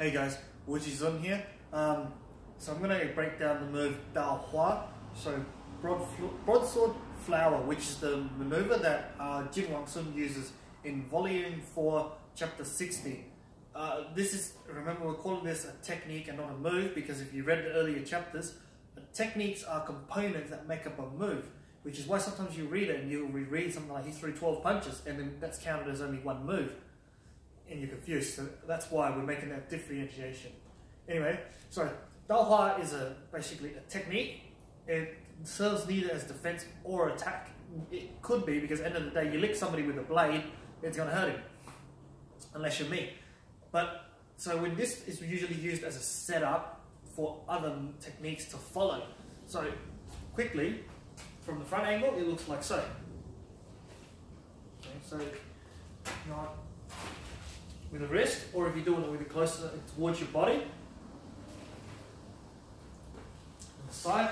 Hey guys, Wu Jizun here. Um, so I'm going to break down the move Dao Hua, so broad, broadsword flower, which is the maneuver that uh, Jin Wangsun uses in Volume 4, Chapter 60. Uh, this is, remember we're calling this a technique and not a move because if you read the earlier chapters, techniques are components that make up a move, which is why sometimes you read it and you'll reread something like he threw 12 punches and then that's counted as only one move and you're confused. So that's why we're making that differentiation. Anyway, so Dao is a basically a technique. It serves neither as defense or attack. It could be because end of the day, you lick somebody with a blade, it's going to hurt him, unless you're me. But so when this is usually used as a setup for other techniques to follow. So quickly, from the front angle, it looks like so. Okay, so not with the wrist, or if you're doing it with it closer uh, towards your body. On the side.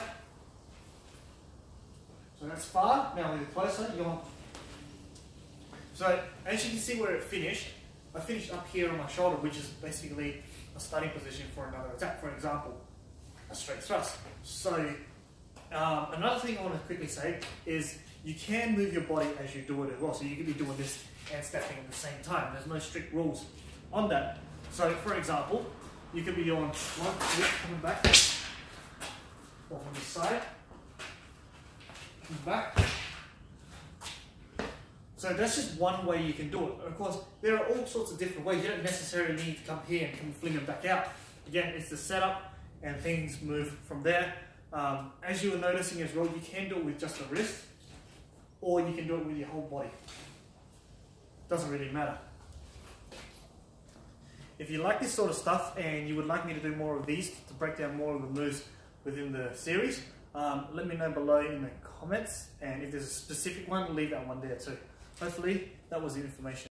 So that's far. Now with it closer, you're. So as you can see where it finished, I finished up here on my shoulder, which is basically a starting position for another attack. For example, a straight thrust. So um, another thing I want to quickly say is you can move your body as you do it as well. So you could be doing this and stepping at the same time. There's no strict rules on that. So for example, you could be doing one flip coming back, or from the side, back. So that's just one way you can do it. Of course, there are all sorts of different ways. You don't necessarily need to come here and come fling them back out. Again, it's the setup and things move from there. Um, as you were noticing as well, you can do it with just the wrist or you can do it with your whole body. Doesn't really matter. If you like this sort of stuff and you would like me to do more of these to break down more of the moves within the series, um, let me know below in the comments. And if there's a specific one, leave that one there too. Hopefully that was the information.